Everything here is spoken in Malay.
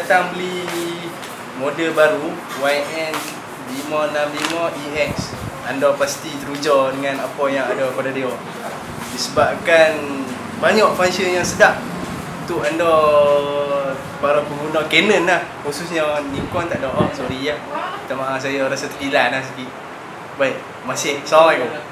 Datang beli model baru YN 565 EX Anda pasti teruja dengan apa yang ada pada dia. Disebabkan banyak function yang sedap Untuk anda para pengguna Canon lah. Khususnya Nikon tak ada. Oh sorry ya. Minta maaf saya rasa terkilan lah sikit. Baik, masih. Assalamualaikum.